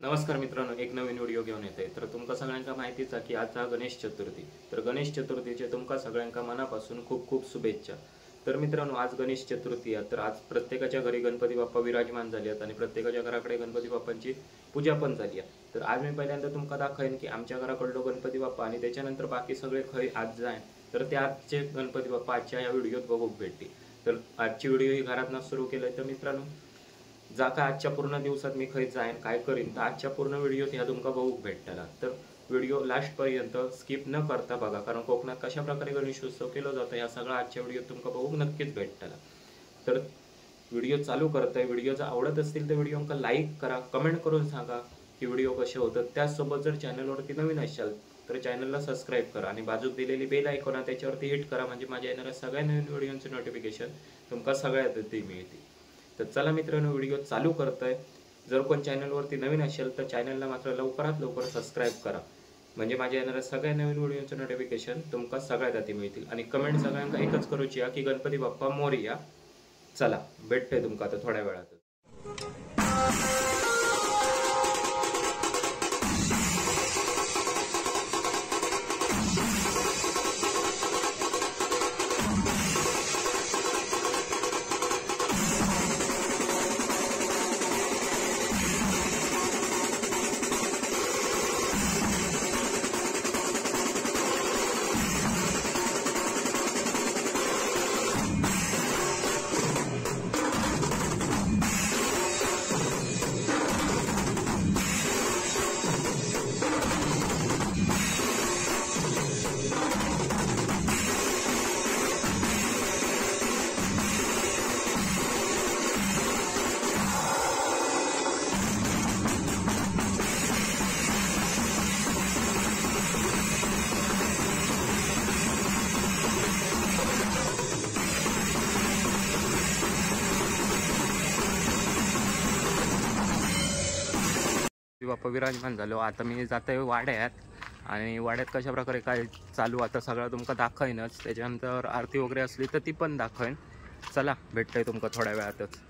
नमस्कार मित्रांनो एक नवीन व्हिडिओ घेऊन येते. तर तुमका सगळ्यांका माहितीच आहे की आज हा गणेश चतुर्थी. तर गणेश चतुर्थीचे तुमका सगळ्यांका मनापासून खूप खूप शुभेच्छा. तर मित्रांनो आज गणेश चतुर्थी आहे. तर आज प्रत्येकाच्या घरी गणपती बाप्पा विराजमान झाले आहेत आणि प्रत्येकाच्या घराकडे गणपती बाप्पांची पूजा पण झाली आहे. तर आज मी पहिल्यांदा तुमका दाखवेन की आमच्या घराकडलो गणपती बाप्पा आणि त्याच्यानंतर बाकी सगळे खरे आज जाय. तर ते आजचे गणपती बाप्पा आजच्या या व्हिडिओत बघूक भेटतील. तर आजची व्हिडिओ ही घरात सुरू केलंय. तर मित्रांनो जाता आजच्या पूर्ण दिवसात मी खंय जाईन काय करीन? तर आजच्या पूर्ण व्हिडिओत ह्या तुमका बघूक भेटतला. तर व्हिडिओ लास्ट पर्यंत स्किप न करता बघा कारण कोकणात कशा प्रकारे गणेशोत्सव केला जातो या सगळा आजच्या व्हिडिओत तुमका बघूक नक्कीच भेटतला. तर व्हिडिओ चालू करताय. व्हिडिओ जर आवडत असतील तर व्हिडिओ लाईक करा कमेंट करून सांगा की व्हिडिओ कसे होतात. त्याचसोबत जर चॅनलवरती नवीन असाल तर चॅनलला सबस्क्राईब करा आणि बाजूक दिलेली बेल ऐकून त्याच्यावरती हिट करा. म्हणजे माझ्या येणाऱ्या सगळ्या नवीन व्हिडिओचे नोटिफिकेशन तुमका सगळ्यात मिळतील. तर चला मित्रांनो व्हिडिओ चालू करतोय. जर कोण चॅनलवरती नवीन असेल तर चॅनलला मात्र लवकरात लवकर सबस्क्राईब करा. म्हणजे माझ्या येणाऱ्या सगळ्या नवीन व्हिडिओचं नोटिफिकेशन तुमका सगळ्यात आधी मिळतील. आणि कमेंट सगळ्यांका एकच करूची की गणपती बाप्पा मोरिया. चला भेटतोय तुमका आता थोड्या वेळात बाप्पा विराजमान झालो. आता मी जात आहे वाड्यात. आणि वाड्यात कशा प्रकारे काय चालू आता सगळं तुमका दाखवेनच. त्याच्यानंतर आरती वगैरे असली तर ती पण दाखवेन. चला भेटतंय तुमका थोड्या वेळातच.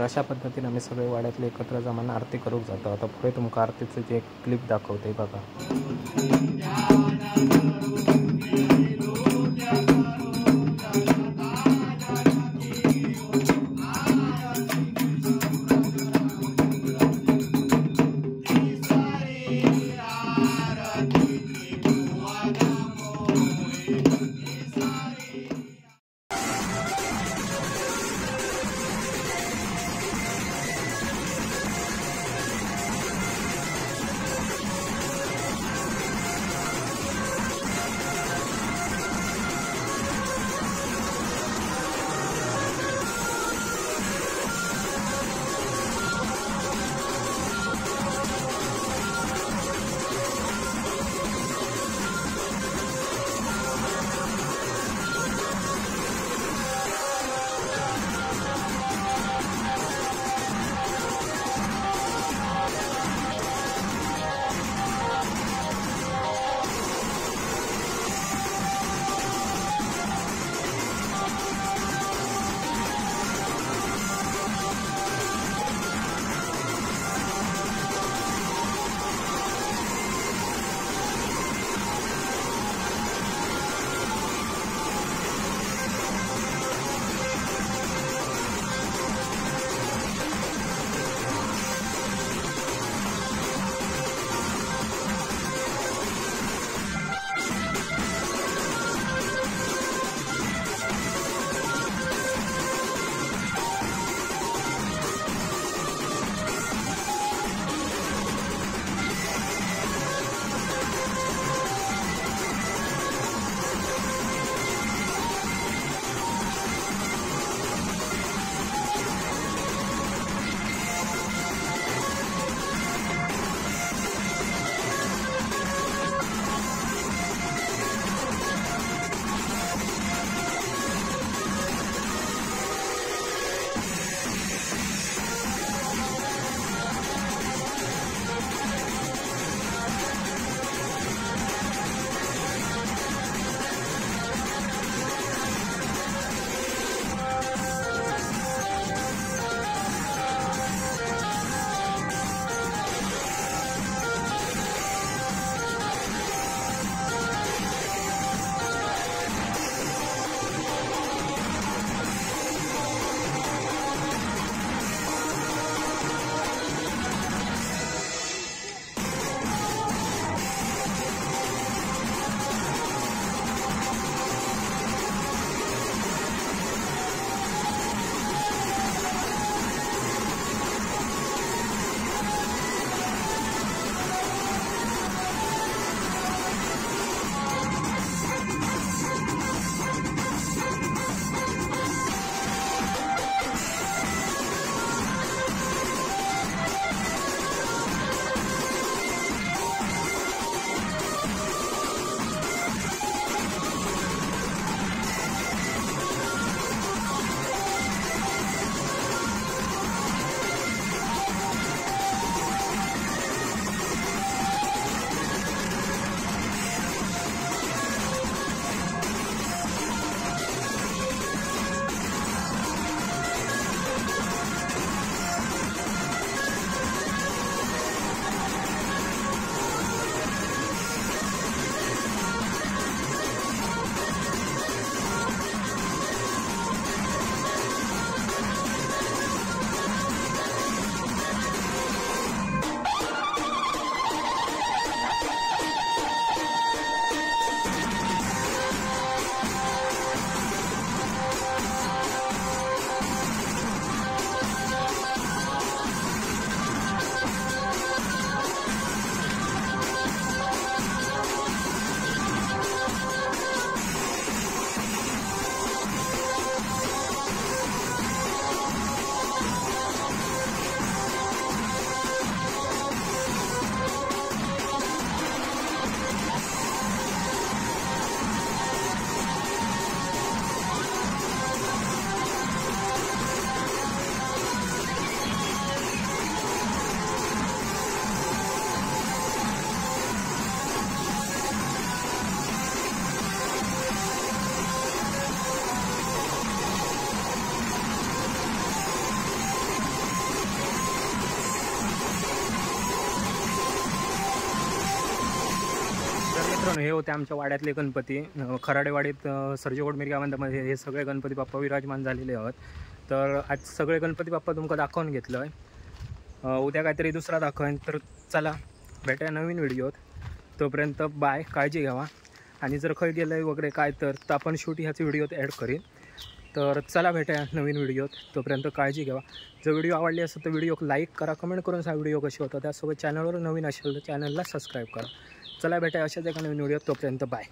तर अशा पद्धतीने आम्ही सगळे वाड्यातले एकत्र जमान आरती करूक जातो. आता पुढे तुमका आरतीचं जे एक क्लिप दाखवते बघा. मित्रांनो हे होते आमच्या वाड्यातले गणपती. खराडेवाडीत अं, सर्जेकोट मिरगा हे सगळे गणपती बाप्पा विराजमान झालेले आहेत. तर आज सगळे गणपती बाप्पा तुमका दाखवून घेतलं आहे उद्या काहीतरी दुसरा दाखवेन. तर चला भेटूया नवीन व्हिडिओत. तोपर्यंत बाय काळजी घ्यावा. आणि जर खय गेलं आहे वगैरे काय तर तर आपण शूट ह्याच व्हिडिओत ॲड करीन. तर चला भेटूया नवीन व्हिडिओत. तोपर्यंत काळजी घ्यावा. जर व्हिडिओ आवडली असेल तर व्हिडिओ लाईक करा कमेंट करून सांगा व्हिडिओ कसे होता. त्यासोबत चॅनलवर नवीन असेल तर चॅनलला सबस्क्राईब करा. चला भेटा अशाच एका नवीन व्हिडिओ तोपर्यंत बाय